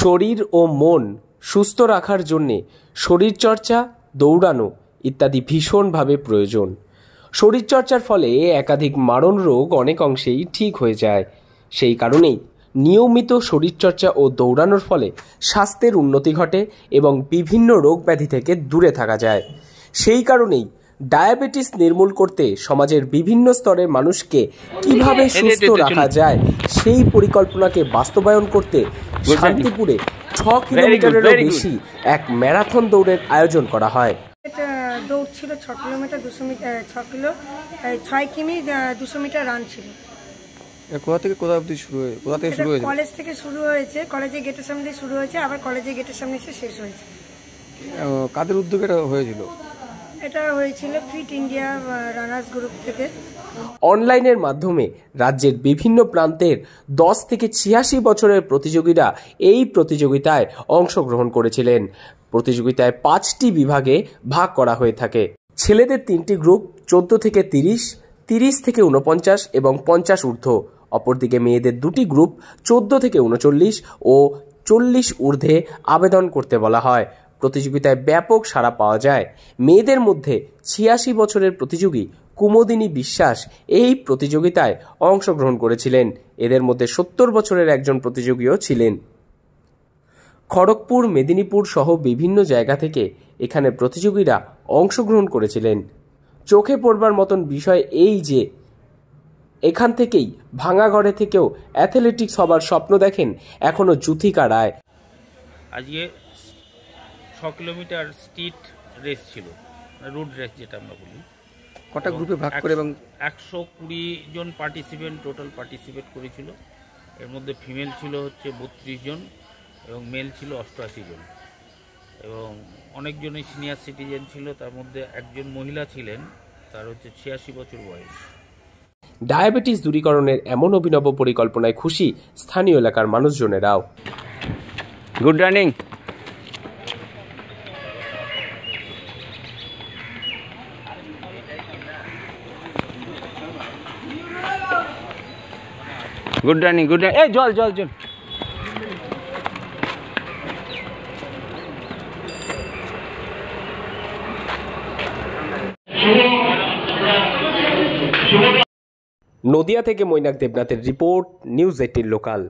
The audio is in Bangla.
শরীর ও মন সুস্থ রাখার জন্যে শরীরচর্চা দৌড়ানো ইত্যাদি ভীষণভাবে প্রয়োজন। শরীরচর্চার ফলে একাধিক মারণ রোগ অনেক অংশেই ঠিক হয়ে যায়। সেই কারণেই নিয়মিত শরীরচর্চা ও দৌড়ানোর ফলে স্বাস্থ্যের উন্নতি ঘটে এবং বিভিন্ন রোগ ব্যাধি থেকে দূরে থাকা যায়। সেই কারণেই ডায়াবেটিস নির্মূল করতে সমাজের বিভিন্ন স্তরের মানুষকে কীভাবে সুস্থ রাখা যায় সেই পরিকল্পনাকে বাস্তবায়ন করতে শান্তিপুরে ছ কিলোমিটারেরও বেশি এক ম্যারাথন দৌড়ের আয়োজন করা হয়। দৌড় ছিল ছ কিলোমিটার দুশো মিটার ছ কিলো ছয় কিমি আহ, দুশো মিটার রান ছিল। কোথা থেকে কোথা অবধি শুরু হয়ে কোথা থেকে শুরু হয়েছে? কলেজ থেকে শুরু হয়েছে কলেজের গেটের সামনে শুরু হয়েছে আবার কলেজের গেটের সামনে এসে শেষ হয়েছে। কাদের উদ্যোগে এটা হয়েছিল? এটা হয়েছিল ফিট ইন্ডিয়া রানার্স গ্রুপ থেকে। অনলাইনের মাধ্যমে রাজ্যের বিভিন্ন প্রান্তের দশ থেকে ছিয়াশি বছরের প্রতিযোগীরা এই প্রতিযোগিতায় অংশগ্রহণ করেছিলেন। প্রতিযোগিতায় পাঁচটি বিভাগে ভাগ করা হয়ে থাকে। ছেলেদের তিনটি গ্রুপ চোদ্দ থেকে তিরিশ তিরিশ থেকে উনপঞ্চাশ এবং পঞ্চাশ ঊর্ধ্ব। অপরদিকে মেয়েদের দুটি গ্রুপ চোদ্দ থেকে উনচল্লিশ ও চল্লিশ ঊর্ধ্বে আবেদন করতে বলা হয়। প্রতিযোগিতায় ব্যাপক সাড়া পাওয়া যায়। মেয়েদের মধ্যে ছিয়াশি বছরের প্রতিযোগী কুমোদিনী বিশ্বাস এই প্রতিযোগিতায় অংশগ্রহণ করেছিলেন। এদের মধ্যে সত্তর বছরের একজন প্রতিযোগীও ছিলেন। খড়গপুর, মেদিনীপুর সহ বিভিন্ন জায়গা থেকে এখানে প্রতিযোগীরা অংশগ্রহণ করেছিলেন। চোখে পড়বার মতন বিষয় এই যে, এখান থেকেই ভাঙা ঘরে থেকেও অ্যাথলেটিক্স হবার স্বপ্ন দেখেন এখনও যুথিকা রায়। আজকে কিলোমিটার স্ট্রিট রেস ছিল রুট রেস যেটা আমরা বলি। কটা গ্রুপে ভাগ করে এবং একশো কুড়ি জন পার্টিসিপেন্ট টোটাল পার্টিসিপেট করেছিল। এর মধ্যে ফিমেল ছিল হচ্ছে বত্রিশ জন এবং মেল ছিল অষ্টআশি জন। এবং অনেকজনই সিনিয়র সিটিজেন ছিল তার মধ্যে একজন মহিলা ছিলেন তার হচ্ছে ছিয়াশি বছর বয়স। ডায়াবেটিস দূরীকরণের এমন অভিনব পরিকল্পনায় খুশি স্থানীয় এলাকার মানুষজনেরাও। Good running good running good এই জল জল জল। নদিয়া থেকে মৈনাক দেবনাথের রিপোর্ট, নিউজ এইটিন লোকাল।